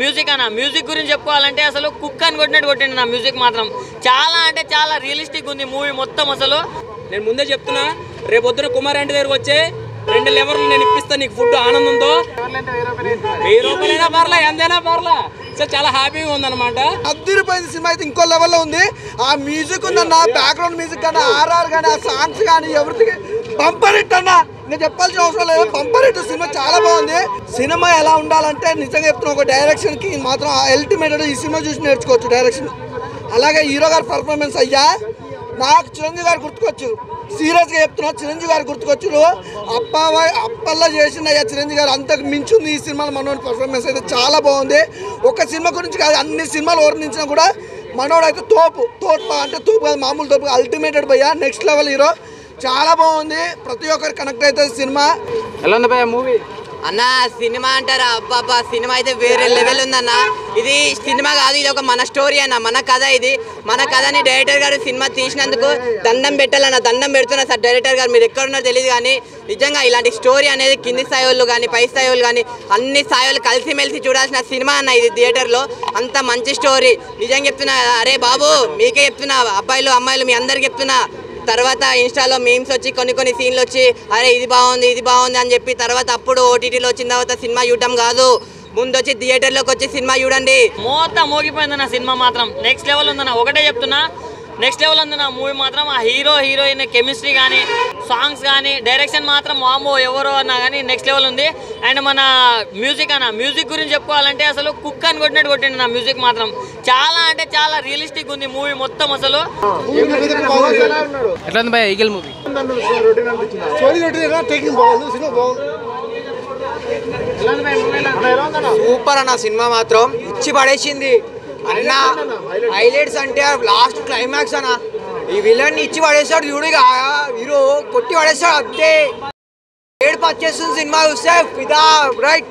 Music అన్న music గురించి చెప్పుకోవాలంటే అసలు కుక్ అని కొట్టినట్టు కొట్టింది నా మ్యూజిక్ మాత్రం. చాలా అంటే చాలా రియలిస్టిక్ ఉంది మూవీ మొత్తం అసలు. నేను ముందే చెప్తున్నా రేపు పొద్దున కుమార్ ఆంటీ దగ్గరకు వచ్చే రెండు లెవర్లు నేను ఇప్పిస్తాను నీకు ఫుడ్ ఆనందంతో. వెయ్యి రూపాయలైనా పర్లే ఎంతైనా పర్లే. సో చాలా హ్యాపీగా ఉందన్నమాట. అద్దరిపోయింది సినిమా అయితే ఇంకో లెవెల్లో ఉంది. ఆ మ్యూజిక్ ఉందన్న బ్యాక్గ్రౌండ్ మ్యూజిక్ కానీ ఆర్ఆర్ కానీ ఆ సాంగ్స్ కానీ ఎవరికి బంపర్ నేను చెప్పాల్సిన అవసరం లేదు. బంపర్ సినిమా చాలా బాగుంది. సినిమా ఎలా ఉండాలంటే నిజంగా చెప్తున్నా ఒక డైరెక్షన్కి మాత్రం అల్టిమేట్ ఈ సినిమా చూసి నేర్చుకోవచ్చు డైరెక్షన్ అలాగే హీరో గారి పర్ఫార్మెన్స్ అయ్యా నాకు చిరంజీవి గారు గుర్తుకొచ్చు సీరియస్గా చెప్తున్నా చిరంజీవి గారు గుర్తుకొచ్చు అప్ప అప్పల్లా చేసిన అయ్యా చిరంజీవి గారు అంతకు మించింది ఈ సినిమాలో మనోడి పర్ఫార్మెన్స్ అయితే చాలా బాగుంది. ఒక సినిమా గురించి కాదు అన్ని సినిమాలు వర్ణించినా కూడా మనోడు అయితే తోపు తోపు అంటే తోపు కాదు మామూలు తోపు అల్టిమేటెడ్ భయ్యా నెక్స్ట్ లెవెల్ హీరో. చాలా బాగుంది. ప్రతి ఒక్కరు కనెక్ట్ అవుతుంది సినిమా. ఎలా ఉంది భయ్య మూవీ అన్న సినిమా అంటారా? అబ్బాబ్బా సినిమా అయితే వేరే లెవెల్ ఉందన్న. ఇది సినిమా కాదు ఇది ఒక మన స్టోరీ అన్న. మన కథ ఇది. మన కథని డైరెక్టర్ గారు సినిమా తీసినందుకు దండం పెట్టాలన్న. దండం పెడుతున్నా సార్ డైరెక్టర్ గారు. మీరు ఎక్కడున్నారో తెలియదు కానీ నిజంగా ఇలాంటి స్టోరీ అనేది కింది స్థాయి వాళ్ళు కానీ పై స్థాయి వాళ్ళు కానీ అన్ని స్థాయి వాళ్ళు కలిసిమెలిసి చూడాల్సిన సినిమా అన్న ఇది థియేటర్లో అంత మంచి స్టోరీ నిజంగా చెప్తున్నా అరే బాబు మీకే చెప్తున్నా. అబ్బాయిలు అమ్మాయిలు మీ అందరికి చెప్తున్నా. తర్వాత ఇన్స్టాలో మీమ్స్ వచ్చి కొన్ని కొన్ని సీన్లు వచ్చి అరే ఇది బాగుంది ఇది బాగుంది అని చెప్పి తర్వాత అప్పుడు ఓటీటీలో వచ్చిన తర్వాత సినిమా చూడటం కాదు. ముందు వచ్చి థియేటర్లోకి వచ్చి సినిమా చూడండి. మొత్తం మోగిపోయింది నా సినిమా మాత్రం. నెక్స్ట్ లెవెల్ ఉందన్న. ఒకటే చెప్తున్నా. నెక్స్ట్ లెవెల్ ఉంది నా మూవీ మాత్రం. ఆ హీరో హీరోయిన్ కెమిస్ట్రీ కానీ సాంగ్స్ కానీ డైరెక్షన్ మాత్రం వామో ఎవరో అన్నా కానీ నెక్స్ట్ లెవెల్ ఉంది. అండ్ మన మ్యూజిక్ అన్న మ్యూజిక్ గురించి చెప్పుకోవాలంటే అసలు కుక్ అని కొట్టినట్టు కొట్టింది నా మ్యూజిక్ మాత్రం. చాలా అంటే చాలా రియలిస్టిక్ ఉంది మూవీ మొత్తం అసలు. ఎట్లా ఉంది భయ్య ఈగల్ మూవీ సూపర్ అన్న సినిమా మాత్రం. ఇచ్చి పడేసింది. అన్న హైలైట్స్ అంటే లాస్ట్ క్లైమాక్స్ అన్న. ఈ విలన్ ఇచ్చి పడేస్తాడు చూడు ఇక. హీరో కొట్టి పడేస్తాడు అంతే. ఏడు పచ్చేస్తుంది సినిమా చూస్తే ఫిదా రైట్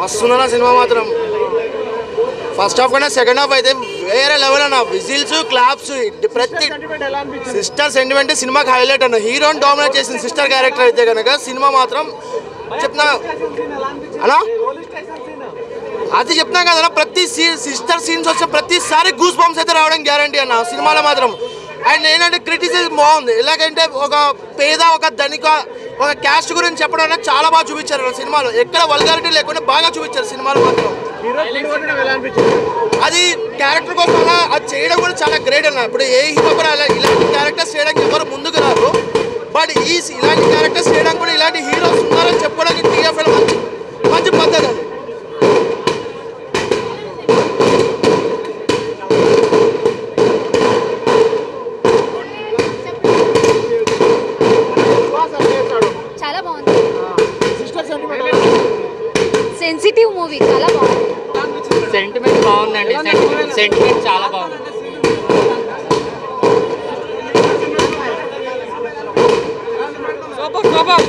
మస్తుందన్న సినిమా మాత్రం. ఫస్ట్ హాఫ్ కన్నా సెకండ్ హాఫ్ అయితే వేరే లెవెల్ అన్న. విజిల్స్ క్లాప్స్ ప్రతి సిస్టర్ సెంటిమెంట్ సినిమాకి హైలైట్ అన్న. హీరోని డామినేట్ చేసిన సిస్టర్ క్యారెక్టర్ అయితే కనుక సినిమా మాత్రం చెప్తున్నా. అలా అది చెప్తున్నా కదా ప్రతి సిస్టర్ సీన్స్ వచ్చిన ప్రతిసారి గూస్ బాంబ్స్ అయితే రావడం గ్యారంటీ అన్న సినిమాలో మాత్రం. అండ్ ఏంటంటే క్రిటిసిజం బాగుంది. ఎలాగంటే ఒక పేద ఒక ధనిక ఒక క్యాస్ట్ గురించి చెప్పడం అనేది చాలా బాగా చూపించారు అన్న సినిమాలో. ఎక్కడ వల్గారిటీ లేకుండా బాగా చూపించారు సినిమాలో మాత్రం. అది క్యారెక్టర్ కోసం అలా అది చేయడం కూడా చాలా గ్రేట్ అన్న. ఇప్పుడు ఏ హీరో కూడా అలా ఇలాంటి క్యారెక్టర్స్ చేయడానికి ఎవరు ముందుకు రారు. బట్ ఈ ఇలాంటి క్యారెక్టర్స్ చేయడానికి కూడా ఇలాంటి హీరోస్ ఉన్నారని చెప్పుకోవడానికి టీఎఫ్ఎల్ మంచి పద్ధతి అది చాలా బాగుంది సెన్సిటివ్ మూవీ చాలా బాగుంది సెంటిమెంట్ బాగుందండి సెంటిమెంట్ చాలా బాగుంది సూపర్ సూపర్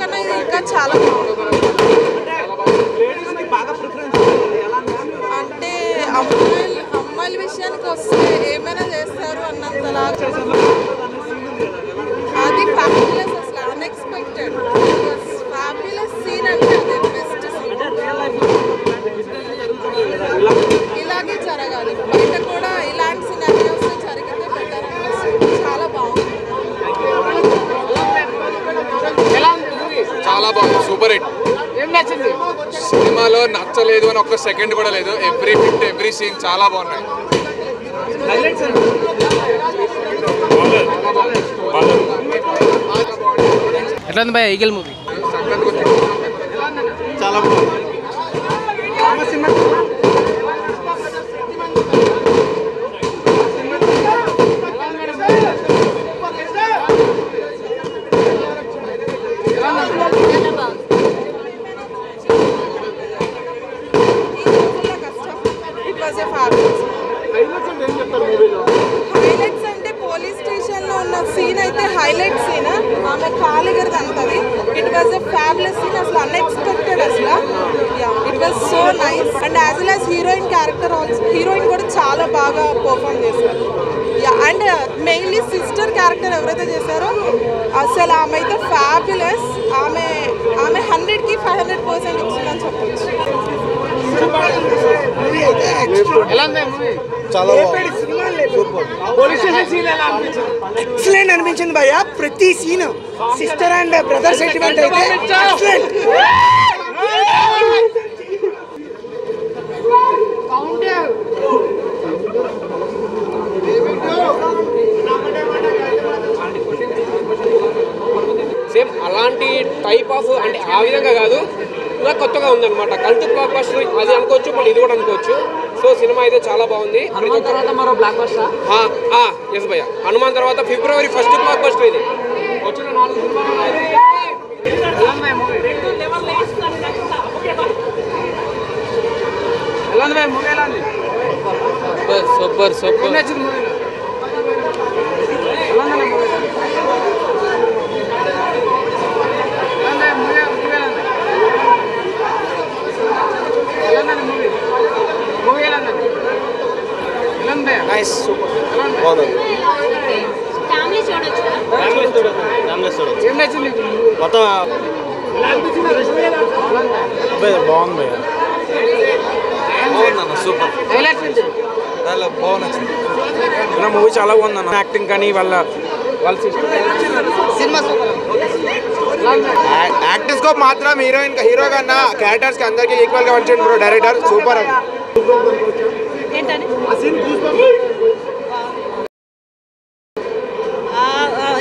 కన్నా ఇది ఇంకా చాలా బాగుంది అంటే అమ్మాయిలు అమ్మాయిల విషయానికి వస్తే ఏమైనా చేస్తారు అన్నంతలా? అది ఫ్యాబులస్ అసలు అన్ఎక్స్పెక్టెడ్ ఫ్యాబులస్ సీన్ అంటే అదే బెస్ట్ ఇలాగే జరగాలి. బయట కూడా ఇలాంటి సినారియోస్ జరిగితే బెటర్ చాలా బాగుంది. చాలా బాగుంది. Super hit. నచ్చింది? సినిమాలో నచ్చలేదు అని ఒక్క సెకండ్ కూడా లేదు. ఎవ్రీ బిట్ ఎవ్రీ సీన్ చాలా బాగున్నాయి. ఎట్లా ఉంది భయ్య ఈగల్ మూవీ చాలా బాగుంది it was a fabulous highlights అంటే పోలీస్ స్టేషన్లో ఉన్న సీన్ అయితే హైలైట్ సీన్. ఆమె కాలిగర్ అంతది it was a fabulous scene అసలు అన్ఎక్స్పెక్టెడ్ అసలు. Yeah it was so nice and as well as heroine character also heroine కూడా చాలా బాగా పర్ఫామ్ చేశారు. Yeah and mainly sister character ఎవరైతే చేశారో అసలు ఆమె అయితే ఫ్యాబులస్ ఆమె ఆమె హండ్రెడ్కి ఫైవ్ హండ్రెడ్ పర్సెంట్ ఇచ్చిందని చెప్పొచ్చు. ఎక్సలెంట్ అనిపించింది? భయ్య. ప్రతి scene sister and brother sentiment అయితే ఎక్సలెంట్ సేమ్ అలాంటి టైప్ ఆఫ్ అంటే ఆ విధంగా కాదు. ఇంకా కొత్తగా ఉందన్నమాట. కల్ట్ బ్లాక్ బస్టర్ అది అనుకోవచ్చు మళ్ళీ ఇది కూడా అనుకోవచ్చు. సో సినిమా అయితే చాలా బాగుంది. ప్రతి ఒక్క తర్వాత మరో బ్లాక్ బస్టర్ ఎస్ భయ్య. హనుమాన్ తర్వాత ఫిబ్రవరి ఫస్ట్ బ్లాక్ బస్టర్ ఇది. వచ్చిన నాలుగు సినిమాలు సూపర్ సూపర్ ఫ్యామిలీ మొత్తం బాగుంది బాగుందన్న సూపర్ చాలా బాగా నచ్చింది నా మూవీ చాలా బాగుందన్న యాక్టింగ్ కానీ వాళ్ళ వాళ్ళ యాక్టింగ్ స్కోప్ మాత్రం హీరోయిన్ హీరో కన్నా క్యారెక్టర్స్కి అందరికి ఈక్వల్గా వచ్చింది బ్రో డైరెక్టర్ సూపర్ అది ఏంటని?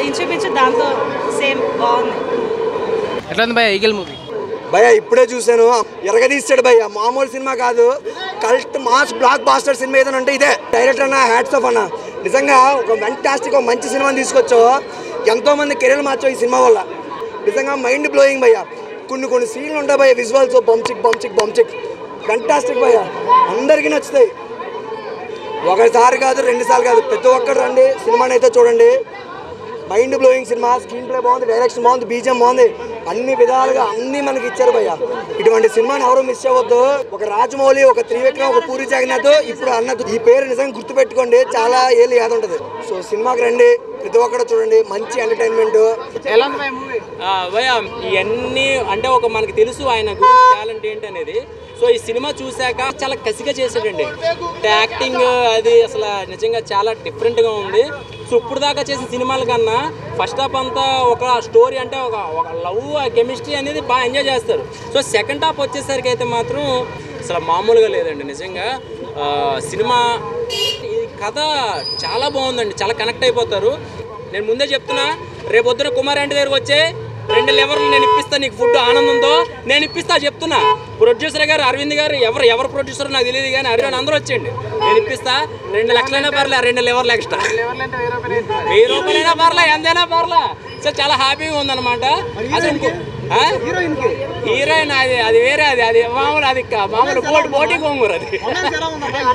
ఇంచుమించు దాంతో సేమ్ బాగుంది. ఎట్లా ఉంది భయ్య ఈగల్ మూవీ భయ్య ఇప్పుడే చూశాను. ఎరగదీస్తాడు భయ్య. మామూలు సినిమా కాదు. Cult mass blockbuster cinema ఏదైనా అంటే ఇదే. డైరెక్టర్ అన్న హ్యాట్స్ ఆఫ్ అన్న. నిజంగా ఒక ఫెంటాస్టిక్ ఒక మంచి సినిమాని తీసుకొచ్చో ఎంతో మంది కెరీర్ మార్చావు ఈ సినిమా వల్ల. నిజంగా మైండ్ బ్లోయింగ్ భయ్య. కొన్ని కొన్ని సీన్లు ఉంటాయి భయ్య విజువల్స్ బంచిక్ బంచిక్ బంచిక్ ఫెంటాస్టిక్ భయ్య. అందరికీ నచ్చుతాయి. ఒకసారి కాదు రెండు సార్లు కాదు. ప్రతి ఒక్కరు రండి. సినిమాని అయితే చూడండి. Mind blowing cinema screenplay బాగుంది డైరెక్షన్ బాగుంది బీజం బాగుంది. అన్ని విధాలుగా అన్ని మనకి ఇచ్చారు భయ్య. ఇటువంటి సినిమాని ఎవరు మిస్ అవ్వద్దు. ఒక రాజమౌళి ఒక త్రివిక్రమ్ ఒక పూరి జగన్నాథ్ ఇప్పుడు అన్నది. ఈ పేరు నిజంగా గుర్తుపెట్టుకోండి చాలా ఏళ్ళు యాద ఉంటుంది. సో సినిమాకి రండి ప్రతి ఒక్కరు చూడండి మంచి ఎంటర్టైన్మెంట్ భయ ఇవన్నీ అంటే ఒక మనకి తెలుసు ఆయన గురించి టాలెంట్ ఏంటి అనేది సో ఈ సినిమా చూశాక చాలా కసిగా చేశాడండి. యాక్టింగ్ అది అసలు నిజంగా చాలా డిఫరెంట్గా ఉంది. సో ఇప్పుడు దాకా చేసిన సినిమాల కన్నా ఫస్ట్ హాఫ్ అంతా ఒక స్టోరీ అంటే ఒక ఒక లవ్ కెమిస్ట్రీ అనేది బాగా ఎంజాయ్ చేస్తారు. సో సెకండ్ హాఫ్ వచ్చేసరికి అయితే మాత్రం అసలు మామూలుగా లేదండి. నిజంగా సినిమా ఈ కథ చాలా బాగుందండి. చాలా కనెక్ట్ అయిపోతారు. నేను ముందే చెప్తున్నా రేపు కుమార్ అంటే దగ్గరకు వచ్చే రెండు లెవర్లు నేను ఇప్పిస్తా నీకు ఫుడ్ ఆనందంతో నేను ఇప్పిస్తా చెప్తున్నా. ప్రొడ్యూసర్ గారు అరవింద్ గారు ఎవరు ఎవరు ప్రొడ్యూసర్ నాకు తెలియదు కానీ అరవింద్ అందరూ వచ్చేయండి. నేను ఇప్పిస్తా. రెండు లక్షలైనా పర్లే రెండు లెవర్లు ఎక్స్ట్రా. వెయ్యి రూపాయలైనా పర్లే ఎంతైనా పర్లే. సో చాలా హ్యాపీగా ఉందన్నమాట. అసలు? హీరోయిన్ అది అది వేరే అది అది మామూలు అది మామూలు పోటీ పోటీ కొంగూరు అది.